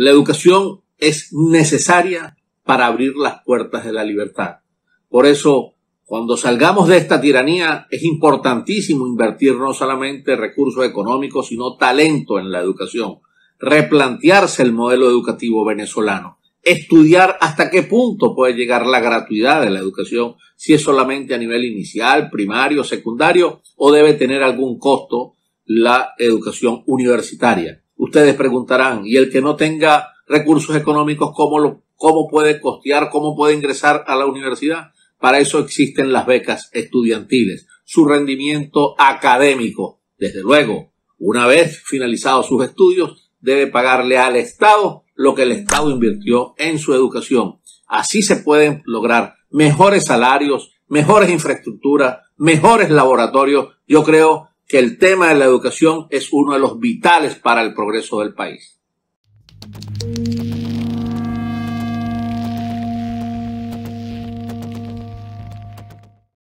La educación es necesaria para abrir las puertas de la libertad. Por eso, cuando salgamos de esta tiranía, es importantísimo invertir no solamente recursos económicos, sino talento en la educación, replantearse el modelo educativo venezolano, estudiar hasta qué punto puede llegar la gratuidad de la educación, si es solamente a nivel inicial, primario, secundario, o debe tener algún costo la educación universitaria. Ustedes preguntarán, ¿y el que no tenga recursos económicos, cómo, lo, cómo puede costear, cómo puede ingresar a la universidad? Para eso existen las becas estudiantiles, su rendimiento académico. Desde luego, una vez finalizados sus estudios, debe pagarle al Estado lo que el Estado invirtió en su educación. Así se pueden lograr mejores salarios, mejores infraestructuras, mejores laboratorios. Yo creo que el tema de la educación es uno de los vitales para el progreso del país.